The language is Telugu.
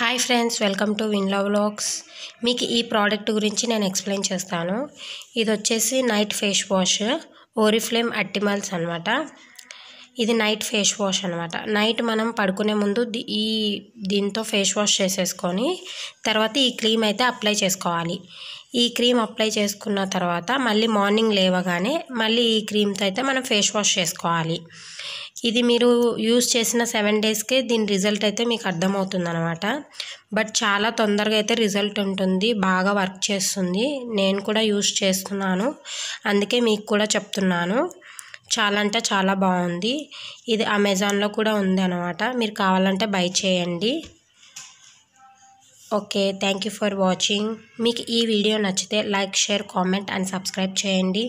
హాయ్ ఫ్రెండ్స్ వెల్కమ్ టు విన్లా వ్లాగ్స్ మీకు ఈ ప్రోడక్ట్ గురించి నేను ఎక్స్ప్లెయిన్ చేస్తాను. ఇది వచ్చేసి night face wash Oriflame Optimals అనమాట ఇది నైట్ ఫేస్ వాష్ అనమాట నైట్ మనం పడుకునే ముందు ఈ దీంతో ఫేస్ వాష్ చేసేసుకొని తర్వాత ఈ క్రీమ్ అయితే అప్లై చేసుకోవాలి. ఈ క్రీమ్ అప్లై చేసుకున్న తర్వాత మళ్ళీ మార్నింగ్ లేవగానే మళ్ళీ ఈ క్రీమ్తో అయితే మనం ఫేస్ వాష్ చేసుకోవాలి. ఇది మీరు యూస్ చేసిన సెవెన్ డేస్కే దీని రిజల్ట్ అయితే మీకు అర్థమవుతుందనమాట బట్ చాలా తొందరగా అయితే రిజల్ట్ ఉంటుంది. బాగా వర్క్ చేస్తుంది. నేను కూడా యూస్ చేస్తున్నాను. అందుకే మీకు కూడా చెప్తున్నాను. చాలా అంటే చాలా బాగుంది. ఇది అమెజాన్లో కూడా ఉంది అనమాట మీరు కావాలంటే బై చేయండి. Okay thank you for watching. మీకు ఈ వీడియో నచ్చితే like share comment and subscribe చేయండి.